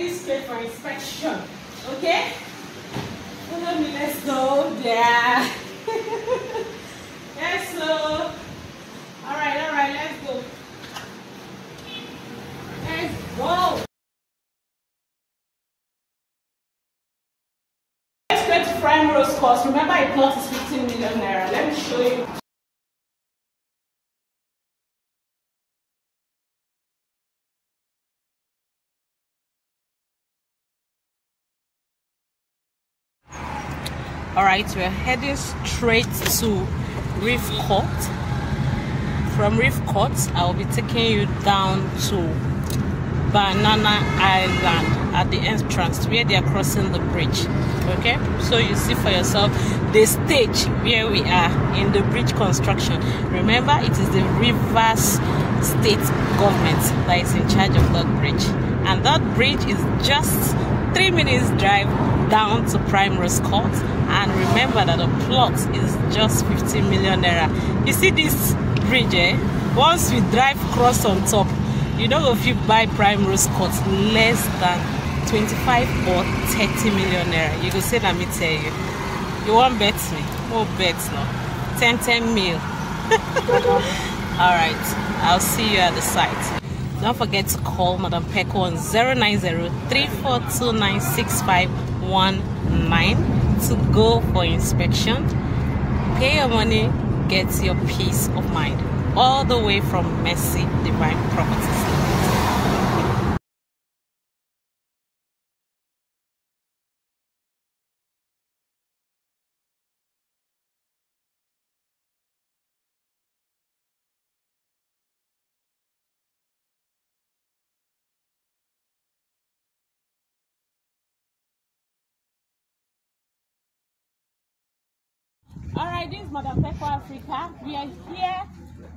heading straight for inspection. Okay? Follow me, let's go there. yes, so. Alright, alright, let's go. Let's go. Let's go to Primerose Courts. Remember, plot is 15 million naira. Let me show you. All right we're heading straight to reef court. From reef court i'll be taking you down to banana island at the entrance where they are crossing the bridge okay? So you see for yourself the stage where we are in the bridge construction. Remember it is the rivers state government that is in charge of that bridge. And that bridge is just three minutes drive down to Primerose Court and remember that the plot is just 15 million naira. You see this bridge eh? Once you drive cross on top you know if you buy Primerose Court less than 25 or 30 million naira. You go say let me tell you. You won't bet me. Oh bet no. 10 10 mil. All right. I'll see you at the site. Don't forget to call Madam Peko on 090-342-96519 to go for inspection. Pay your money, get your peace of mind. All the way from Mercy Divine Properties. This is Madam Peko Africa. We are here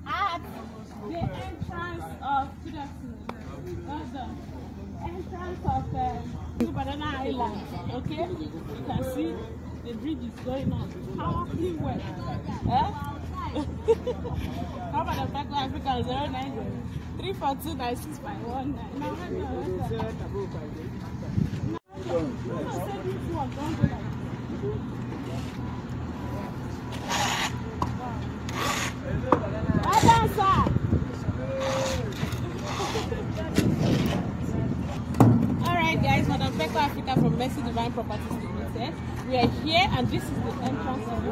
at the entrance of the entrance of uh, Banana Island. Okay? You can see the bridge is going on powerfully well. Eh? How Madam Peko Africa 090 342 9651. Alright guys, Madam Peko Africa Divine Properties Limited. We are here and this is the entrance of the.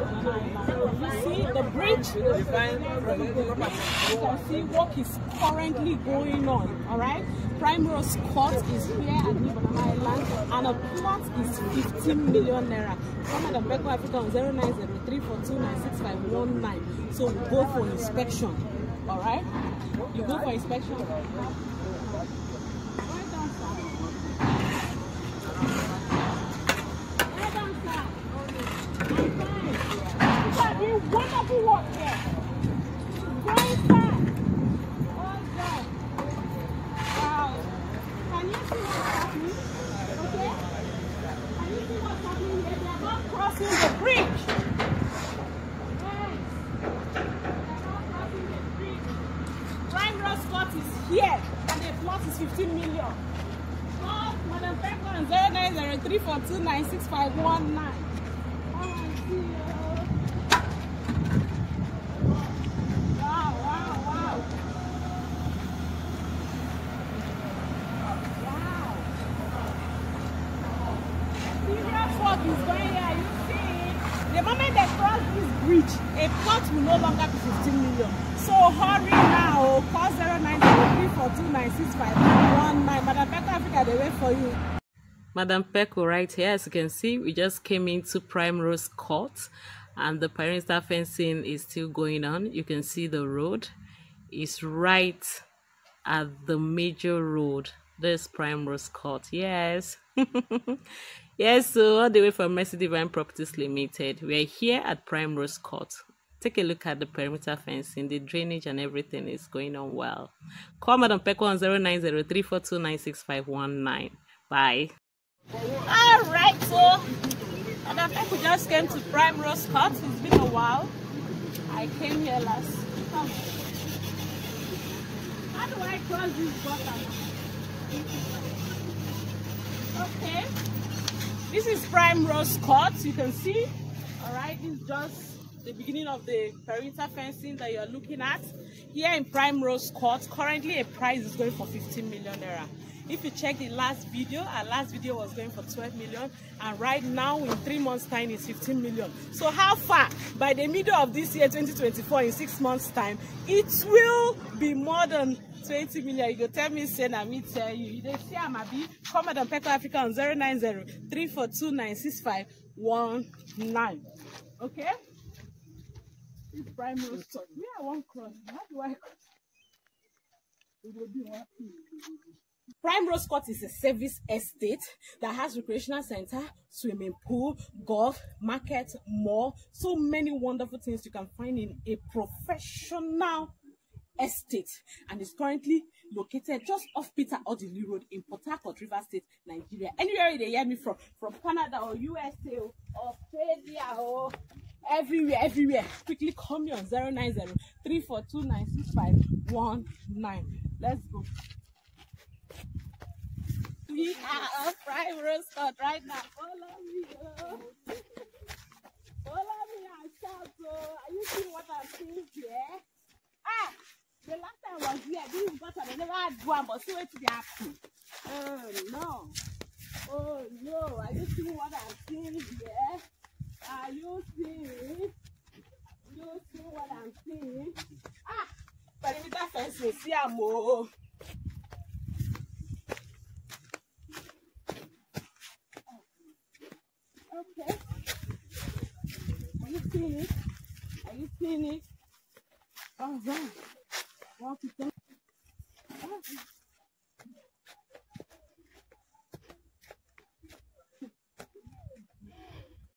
You see the bridge? You can see work is currently going on. Alright? Prime Rose Court is here at New Island and a plot is 15 million naira. Come Madam Peko Africa on 090342965119. So go for inspection. Alright? You go for inspection. Wonderful work here. Very fine. Well done. Wow. Can you see what's happening? Okay? Can you see what's happening here? They are not crossing the bridge. Yes. They are not crossing the bridge. Primerose Court is here and the plot is 15 million. Call Madam Peko on 090342965119. Oh, I see you. Wow, wow, wow. Wow. Serious is going here. You see, the moment they cross this bridge, a plot will no longer be 15 million. So hurry now. Call 090342965119. Madam Peko Africa, they wait for you. Madam Peko, right here, as you can see, we just came into Primerose Court and the perimeter fencing is still going on. You can see the road is right at the major road. This Primerose Court, yes. yes, so all the way from Mercy Divine Properties Limited. We are here at Primerose Court. Take a look at the perimeter fencing, the drainage and everything is going on well. Call Madam Peko on 090342965119. Bye. All right, so Madam Peko just came to Primerose Court. It's been a while. I came here last. How do I cross this gutter? Okay. This is prime rose court. You can see. All right. This is just the beginning of the perimeter fencing that you're looking at. Here in prime rose court, currently a price is going for 15 million naira. If you check the last video, our last video was going for 12 million, and right now in three months' time it's 15 million. So how far? By the middle of this year, 2024, in six months' time, it will be more than 20 million. You go tell me, say, na me tell you. You see, I'm a be. Come on, Peco Africa on 090 Okay? This prime rose stock. Me, I want cross. How do I cross? Will be one Prime Rose Court is a service estate that has recreational center, swimming pool, golf, market, mall, so many wonderful things you can find in a professional estate and is currently located just off Peter Odili Road in Port Harcourt, River State, Nigeria. Anywhere they hear me from, from Canada or USA or Australia or everywhere, everywhere, quickly call me on 090 Let's go. We are a prime restaurant right now. Follow me. Oh. Follow me and shout. Oh. Are you seeing what I'm seeing here? Ah! The last time I was here, this is what I never had one, but see what to happen. Oh no. Oh no. Are you seeing what I'm seeing here? Are you seeing? You see what I'm seeing? Ah! Perimeter fencing, see I'm oh. Okay. Are you seeing it? Are you seeing it? All right. Walk don't